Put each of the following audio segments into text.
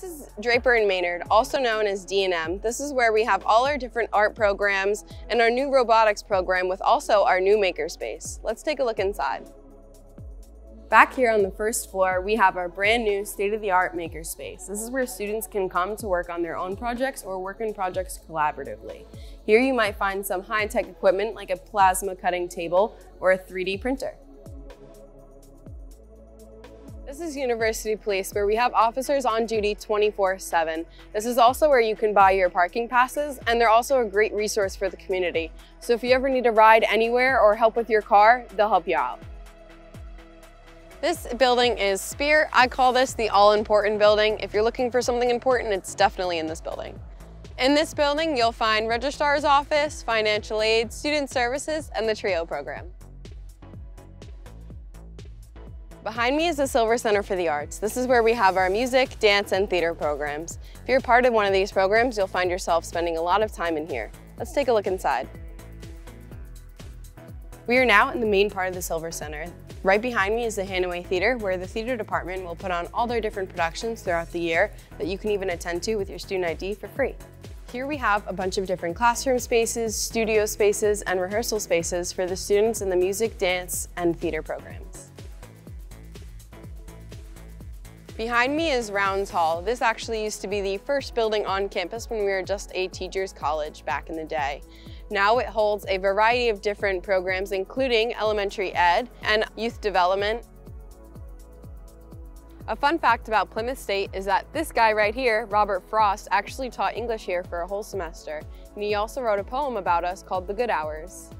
This is Draper and Maynard, also known as D&M. This is where we have all our different art programs and our new robotics program with also our new makerspace. Let's take a look inside. Back here on the first floor, we have our brand new state-of-the-art makerspace. This is where students can come to work on their own projects or work in projects collaboratively. Here you might find some high-tech equipment like a plasma cutting table or a 3D printer. This is University Police, where we have officers on duty 24-7. This is also where you can buy your parking passes, and they're also a great resource for the community. So if you ever need a ride anywhere or help with your car, they'll help you out. This building is Speare. I call this the all-important building. If you're looking for something important, it's definitely in this building. In this building, you'll find Registrar's Office, Financial Aid, Student Services, and the TRIO program. Behind me is the Silver Center for the Arts. This is where we have our music, dance, and theater programs. If you're part of one of these programs, you'll find yourself spending a lot of time in here. Let's take a look inside. We are now in the main part of the Silver Center. Right behind me is the Hanaway Theater, where the theater department will put on all their different productions throughout the year that you can even attend to with your student ID for free. Here we have a bunch of different classroom spaces, studio spaces, and rehearsal spaces for the students in the music, dance, and theater programs. Behind me is Rounds Hall. This actually used to be the first building on campus when we were just a teacher's college back in the day. Now it holds a variety of different programs, including elementary ed and youth development. A fun fact about Plymouth State is that this guy right here, Robert Frost, actually taught English here for a whole semester. And he also wrote a poem about us called The Good Hours.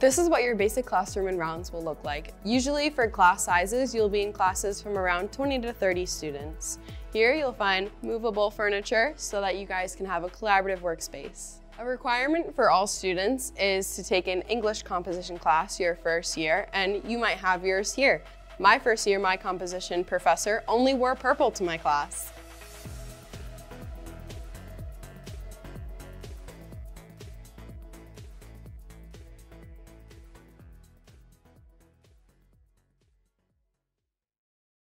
This is what your basic classroom and rounds will look like. Usually for class sizes, you'll be in classes from around 20 to 30 students. Here you'll find movable furniture so that you guys can have a collaborative workspace. A requirement for all students is to take an English composition class your first year, and you might have yours here. My first year, my composition professor only wore purple to my class.